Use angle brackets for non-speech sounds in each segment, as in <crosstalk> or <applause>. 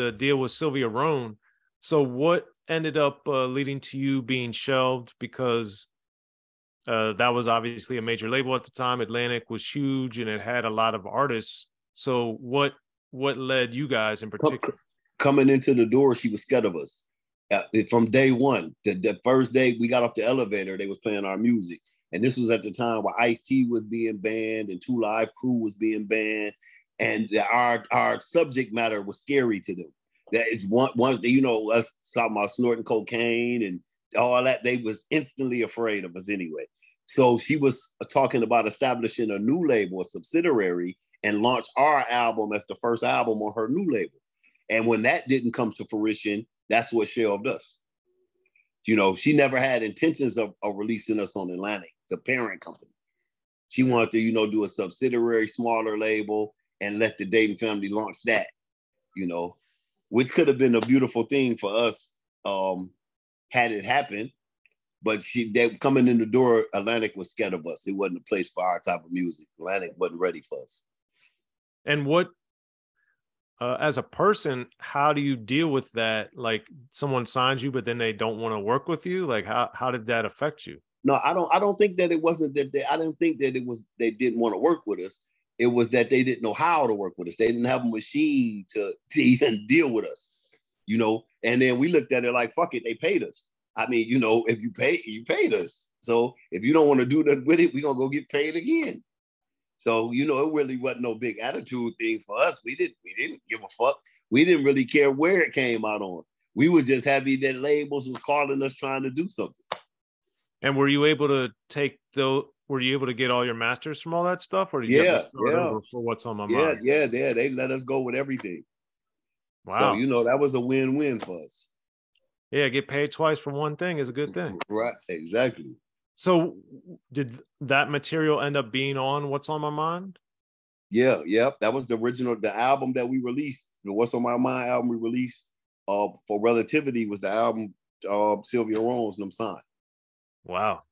the deal with Sylvia Rhone. So what ended up uh, leading to you being shelved because uh, that was obviously a major label at the time. Atlantic was huge and it had a lot of artists. So what what led you guys in particular? Coming into the door, she was scared of us. Uh, from day one, the, the, first day we got off the elevator, they was playing our music. And this was at the time where Ice T was being banned and Two Live Crew was being banned. And our, our subject matter was scary to them. That is one once you know us talking about snorting cocaine and all that, they was instantly afraid of us anyway. So she was talking about establishing a new label, a subsidiary, and launch our album as the first album on her new label. And when that didn't come to fruition, that's what shelved us. You know, she never had intentions of, of releasing us on Atlantic, the parent company. She wanted to, you know, do a subsidiary, smaller label and let the Dayton family launch that, you know, which could have been a beautiful thing for us um, had it happened. But she they coming in the door, Atlantic was scared of us. It wasn't a place for our type of music. Atlantic wasn't ready for us. And what uh, as a person, how do you deal with that? Like someone signs you, but then they don't want to work with you. Like how how did that affect you? No, I don't. I don't think that it wasn't that. They, I didn't think that it was they didn't want to work with us. It was that they didn't know how to work with us. They didn't have a machine to, to even deal with us. You know. And then we looked at it like, fuck it, they paid us. I mean, you know, if you pay, you paid us. So if you don't want to do that with it, we're gonna go get paid again. So you know, it really wasn't no big attitude thing for us. We didn't we didn't give a fuck. We didn't really care where it came out on. We was just happy that labels was calling us trying to do something. And were you able to take the were you able to get all your masters from all that stuff or yeah, yeah. for what's on my yeah, mind? Yeah, yeah, They let us go with everything. Wow. So you know that was a win-win for us. Yeah, get paid twice for one thing is a good thing. Right, exactly. So did that material end up being on What's on My Mind? Yeah, yep. That was the original, the album that we released. The What's on My Mind album we released uh, for Relativity was the album uh, Sylvia Rhone's them signed. Wow.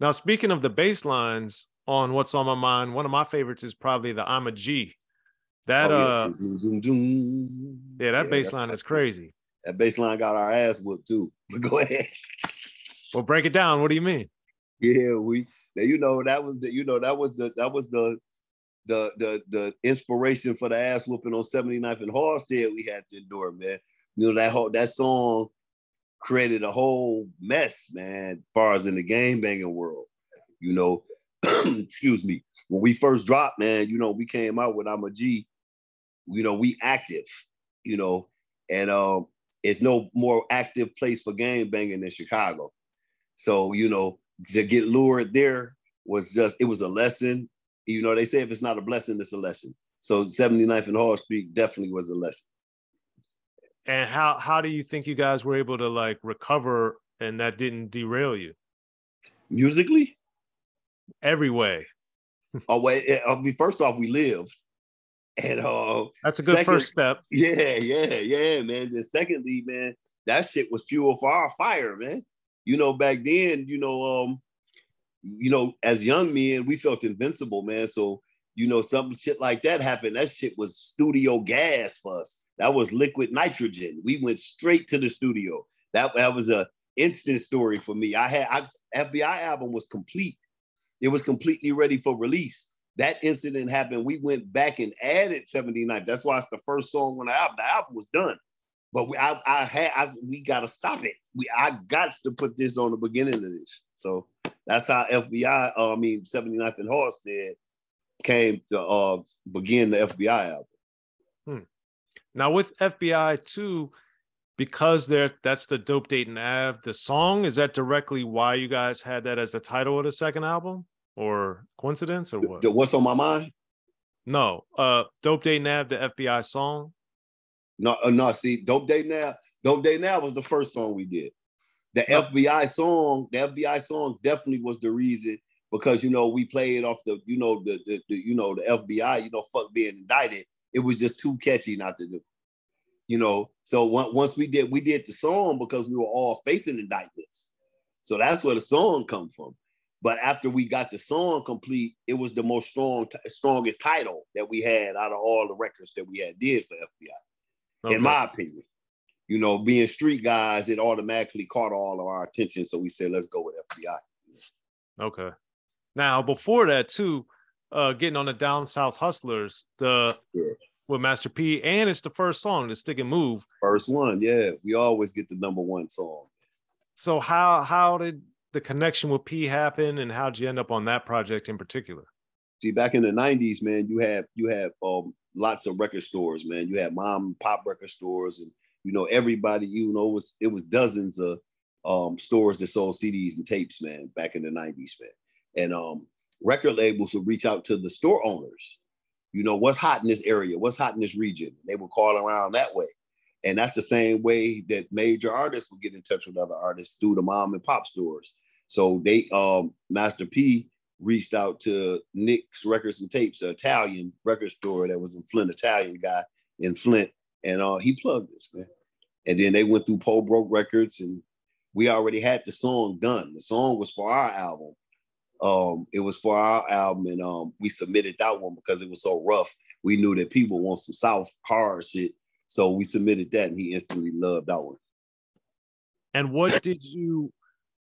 Now speaking of the bass lines on What's on My Mind, one of my favorites is probably the I'm a G. That oh, yeah. uh yeah, that yeah, bass line is crazy. That bass line got our ass whooped too. <laughs> But go ahead. Well, break it down. What do you mean? Yeah, we you know that was the you know that was the that was the the the the inspiration for the ass whooping on 79th and Halsted we had to endure, man. You know that whole that song created a whole mess, man, as far as in the game banging world. You know, <clears throat> excuse me. When we first dropped, man, you know, we came out with I'm a G, you know, we active, you know, and um it's no more active place for game banging than Chicago. So, you know, to get lured there was just it was a lesson. You know, they say if it's not a blessing, it's a lesson. So 79th and Halsted definitely was a lesson. And how how do you think you guys were able to like recover and that didn't derail you? Musically? Every way. oh wait, I mean, first off, we lived. And uh that's a good second, first step. Yeah, yeah, yeah, man. And secondly, man, that shit was fuel for our fire, man you know, back then, you know, um, you know, as young men, we felt invincible, man. So, you know, something shit like that happened. That shit was studio gas for us. That was liquid nitrogen. We went straight to the studio. That, that was a instant story for me. I had I, FBI album was complete. It was completely ready for release. That incident happened. We went back and added 79. That's why it's the first song on the album. The album was done. But we, I, I had, I, we got to stop it. We, I got to put this on the beginning of this. So that's how FBI, uh, I mean, 79th and Halsted came to uh, begin the FBI album. Now with FBI too, because there that's the dope Dayton Ave, the song is that directly why you guys had that as the title of the second album, or coincidence, or what? The, what's on my mind? No, uh, dope Dayton Ave, the FBI song. No, uh, no. See, "Dope Dayton Ave," "Dope Dayton Ave" was the first song we did. The FBI song, the FBI song, definitely was the reason because you know we played off the, you know, the, the, the you know the FBI, you know, fuck being indicted. It was just too catchy not to do. You know, so once we did, we did the song because we were all facing indictments. So that's where the song come from. But after we got the song complete, it was the most strong, strongest title that we had out of all the records that we had did for FBI. okay. in my opinion. You know, being street guys, it automatically caught all of our attention. So we said, let's go with FBI. Okay. Now, before that, too, uh, getting on the Down South Hustlers, the yeah. with Master P, and it's the first song, the Stick and Move. First one, yeah. We always get the number one song. So how how did the connection with P happen, and how'd you end up on that project in particular? See, back in the '90s, man, you have you have um, lots of record stores, man. You had mom and pop record stores, and you know everybody. You know, it was it was dozens of um, stores that sold CDs and tapes, man, back in the '90s, man. And um, record labels would reach out to the store owners. You know, what's hot in this area? What's hot in this region? They would call around that way. And that's the same way that major artists would get in touch with other artists through the mom and pop stores. So they um Master P reached out to Nice's Records and Tapes, an Italian record store that was in Flint, Italian guy in Flint, and uh, he plugged this man. And then they went through Po' Broke Records, and we already had the song done. The song was for our album. Um, it was for our album, and um, we submitted that one because it was so rough. We knew that people want some South hard shit, so we submitted that, and he instantly loved that one. And what did you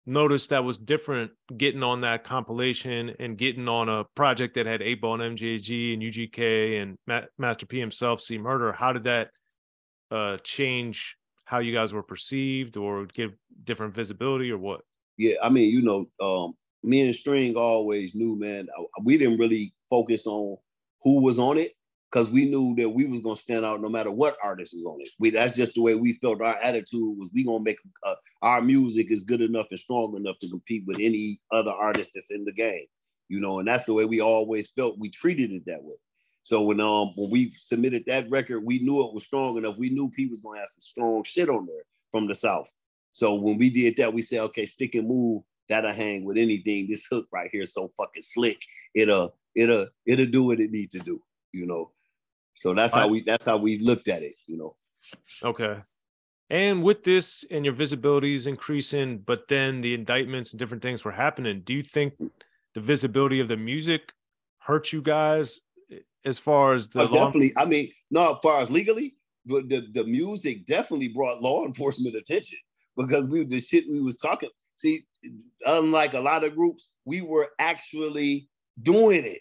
notice that was different getting on that compilation and getting on a project that had 8 and MJG and UGK and Ma- Master P himself, C Murder. How did that uh, change how you guys were perceived or give different visibility or what? Yeah, I mean, you know, um, me and String always knew, man, uh, we didn't really focus on who was on it because we knew that we was gonna stand out no matter what artist was on it. We that's just the way we felt. Our attitude was we gonna make uh, our music is good enough and strong enough to compete with any other artist that's in the game, you know. And that's the way we always felt. We treated it that way. So when um when we submitted that record, we knew it was strong enough. We knew people was gonna have some strong shit on there from the south. So when we did that, we said, okay, stick and move. That'll hang with anything. This hook right here is so fucking slick. It'll it'll it'll do what it needs to do. You know. So that's how we that's how we looked at it, you know. Okay. And with this and your visibility is increasing, but then the indictments and different things were happening. Do you think the visibility of the music hurt you guys as far as the oh, definitely? I mean, no, as far as legally, but the, the music definitely brought law <laughs> enforcement attention because we the shit we was talking. See, unlike a lot of groups, we were actually doing it.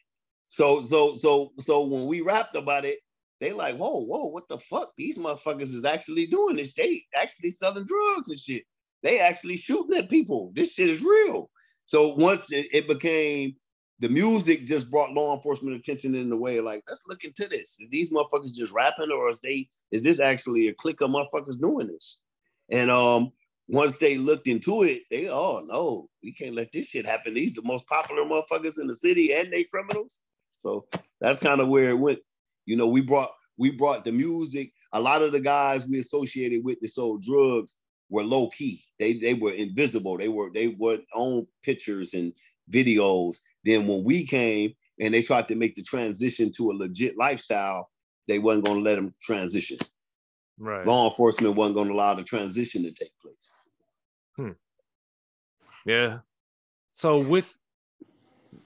So so so so when we rapped about it, they like, whoa, whoa, what the fuck? These motherfuckers is actually doing this. They actually selling drugs and shit. They actually shooting at people. This shit is real. So once it, it became the music just brought law enforcement attention in the way, like, let's look into this. Is these motherfuckers just rapping or is they is this actually a clique of motherfuckers doing this? And um once they looked into it, they oh no, we can't let this shit happen. These the most popular motherfuckers in the city and they criminals. So that's kind of where it went. You know, we brought we brought the music. A lot of the guys we associated with that sold drugs were low key. They they were invisible. They were they were on pictures and videos. Then when we came and they tried to make the transition to a legit lifestyle, they wasn't going to let them transition. Right. Law enforcement wasn't going to allow the transition to take place. Hmm. Yeah. So with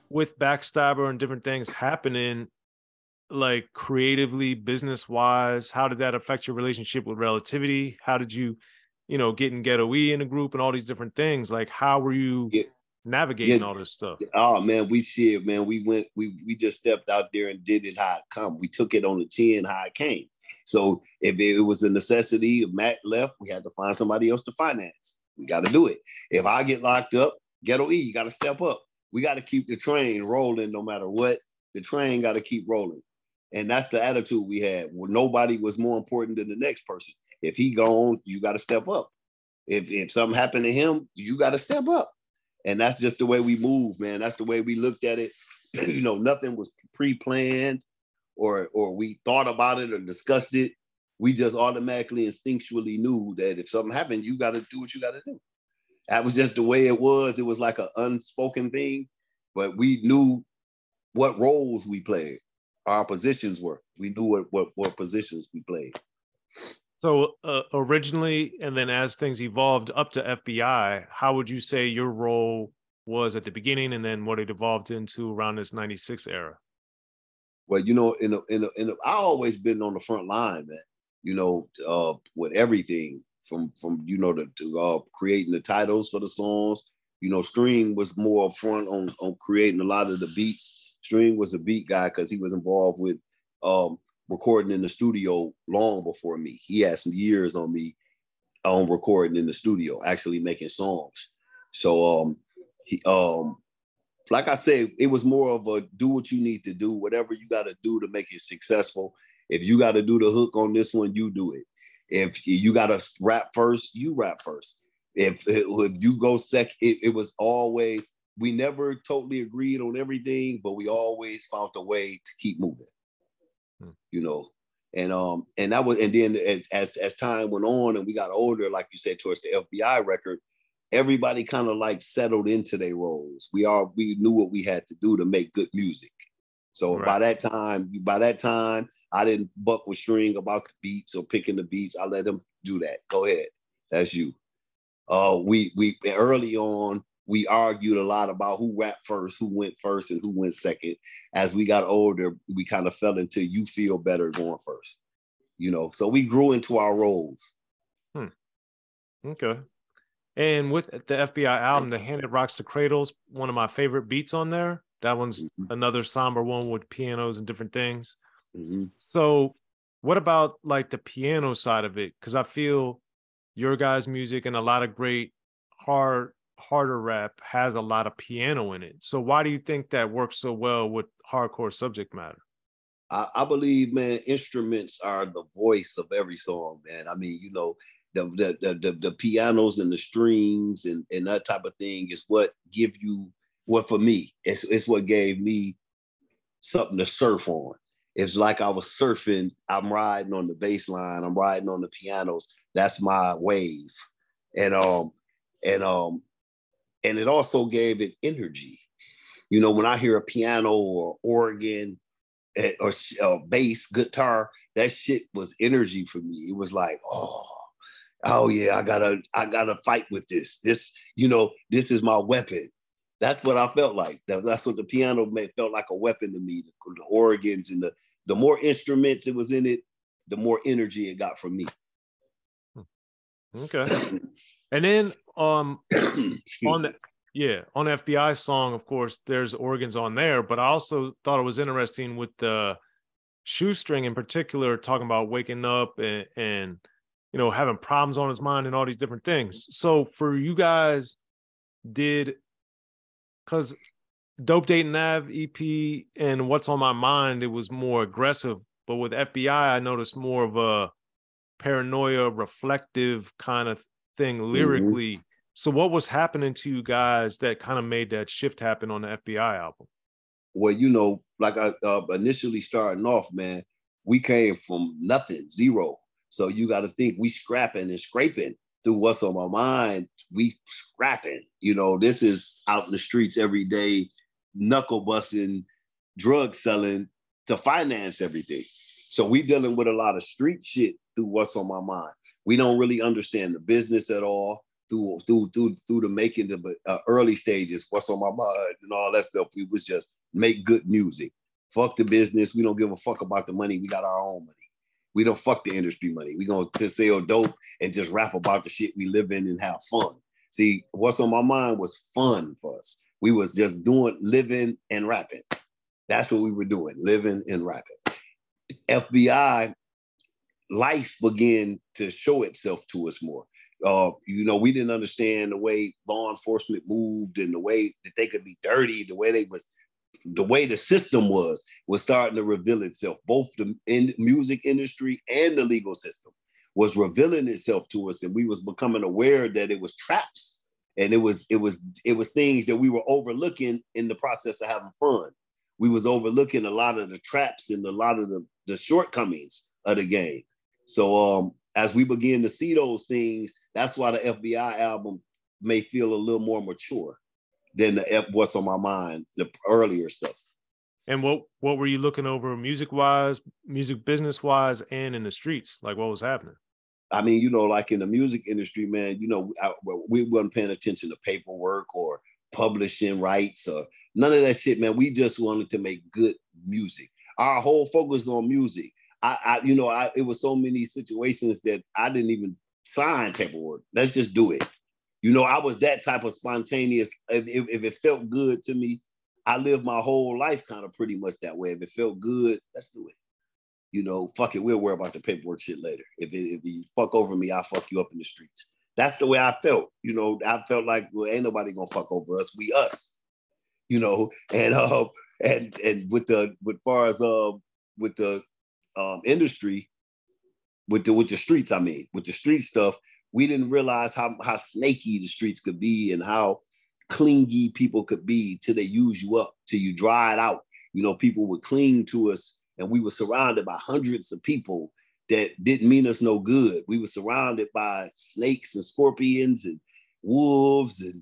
with Backstabba and different things happening, like creatively, business wise? How did that affect your relationship with relativity? How did you, you know, getting ghetto E in a group and all these different things? Like, how were you yeah. navigating yeah. all this stuff? Oh man, we shit, man. We went, we we just stepped out there and did it how it come. We took it on the chin how it came. So if it was a necessity, if Matt left, we had to find somebody else to finance. We got to do it. If I get locked up, ghetto E, you got to step up. We got to keep the train rolling no matter what. The train got to keep rolling. And that's the attitude we had. Where nobody was more important than the next person. If he gone, you got to step up. If if something happened to him, you got to step up. And that's just the way we move, man. That's the way we looked at it. <clears throat> you know, nothing was pre-planned or or we thought about it or discussed it. We just automatically instinctually knew that if something happened, you got to do what you got to do. That was just the way it was. It was like an unspoken thing, but we knew what roles we played our positions were. We knew what what, what positions we played. So uh, originally, and then as things evolved up to FBI, how would you say your role was at the beginning, and then what it evolved into around this '96 era? Well, you know, in a, in a, in a, I always been on the front line, man. You know, uh, with everything from from you know the to, uh, creating the titles for the songs. You know, String was more front on on creating a lot of the beats. String was a beat guy because he was involved with um, recording in the studio long before me. He had some years on me on recording in the studio, actually making songs. So um, he um, like I said, it was more of a do what you need to do, whatever you got to do to make it successful. If you got to do the hook on this one, you do it. If you got to rap first, you rap first. If, if you go second, it, it was always, we never totally agreed on everything, but we always found a way to keep moving, hmm. you know. And um and that was and then as as time went on and we got older, like you said, towards the FBI record, everybody kind of like settled into their roles. We all we knew what we had to do to make good music. So right. by that time, by that time, I didn't buck with string about the beats or picking the beats. I let them do that. Go ahead. That's you. Uh, we we early on we argued a lot about who rapped first, who went first, and who went second. As we got older, we kind of fell into you feel better going first. You know, so we grew into our roles. Hmm. Okay. And with the FBI album, The Hand That Rocks the Cradles, one of my favorite beats on there. That one's mm-hmm. another somber one with pianos and different things. Mm-hmm. So, what about like the piano side of it? Because I feel your guys' music and a lot of great hard harder rap has a lot of piano in it. So why do you think that works so well with hardcore subject matter? I, I, believe, man, instruments are the voice of every song, man. I mean, you know, the the the, the, the pianos and the strings and, and that type of thing is what give you what for me, it's, it's what gave me something to surf on. It's like I was surfing, I'm riding on the bass line, I'm riding on the pianos. That's my wave. And um, and um, and it also gave it energy. You know, when I hear a piano or organ eh, or, or bass guitar, that shit was energy for me. It was like, oh, oh yeah, I gotta, I gotta fight with this. This, you know, this is my weapon. That's what I felt like. That, that's what the piano made, felt like a weapon to me. The, the organs and the the more instruments it was in it, the more energy it got from me. Hmm. Okay. <clears throat> and then um on the yeah on FBI song, of course, there's organs on there, but I also thought it was interesting with the shoestring in particular, talking about waking up and, and you know having problems on his mind and all these different things. So for you guys, did because Dope Dayton Ave EP and What's on My Mind, it was more aggressive. But with FBI, I noticed more of a paranoia, reflective kind of thing mm-hmm. lyrically. Mm-hmm. So, what was happening to you guys that kind of made that shift happen on the FBI album? Well, you know, like I uh, initially starting off, man, we came from nothing, zero. So you got to think we scrapping and scraping through what's on my mind. We scrapping. You know, this is out in the streets every day, knuckle busting, drug selling to finance everything. So we dealing with a lot of street shit through what's on my mind. We don't really understand the business at all through through through through the making the uh, early stages. What's on my mind and all that stuff. We was just make good music. Fuck the business. We don't give a fuck about the money. We got our own money. We don't fuck the industry money. We gonna just sell dope and just rap about the shit we live in and have fun. See, what's on my mind was fun for us. We was just doing living and rapping. That's what we were doing, living and rapping. FBI life began to show itself to us more. Uh, you know, we didn't understand the way law enforcement moved and the way that they could be dirty, the way they was, the way the system was, was starting to reveal itself. Both the in music industry and the legal system was revealing itself to us, and we was becoming aware that it was traps and it was it was it was things that we were overlooking in the process of having fun. We was overlooking a lot of the traps and a lot of the, the shortcomings of the game. So um, as we begin to see those things, that's why the FBI album may feel a little more mature than the What's on My Mind, the earlier stuff. And what what were you looking over music wise, music business wise, and in the streets? Like what was happening? I mean, you know, like in the music industry, man, you know, I, we weren't paying attention to paperwork or publishing rights or none of that shit, man. We just wanted to make good music. Our whole focus on music. I, I you know, I it was so many situations that I didn't even sign paperwork. Let's just do it. You know, I was that type of spontaneous. If, if, it felt good to me, I lived my whole life kind of pretty much that way. If it felt good, let's do it. You know, fuck it, we'll worry about the paperwork shit later. If, it, if you fuck over me, I'll fuck you up in the streets. That's the way I felt. You know, I felt like, well, ain't nobody gonna fuck over us. We us. You know, and uh, and and with the with far as uh with the um industry, with the with the streets, I mean, with the street stuff, we didn't realize how how snaky the streets could be and how clingy people could be till they use you up, till you dry it out. You know, people would cling to us, and we were surrounded by hundreds of people that didn't mean us no good. We were surrounded by snakes and scorpions and wolves and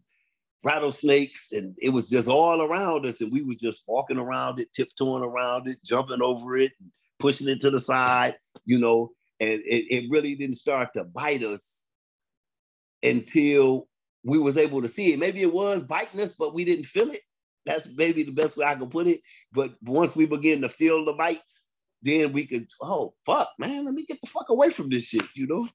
rattlesnakes, and it was just all around us. And we were just walking around it, tiptoeing around it, jumping over it, pushing it to the side, you know. And it, it really didn't start to bite us Mm-hmm. until we was able to see it. Maybe it was biting us, but we didn't feel it. That's maybe the best way I can put it. But once we begin to feel the bites, then we could, oh fuck, man, let me get the fuck away from this shit, you know?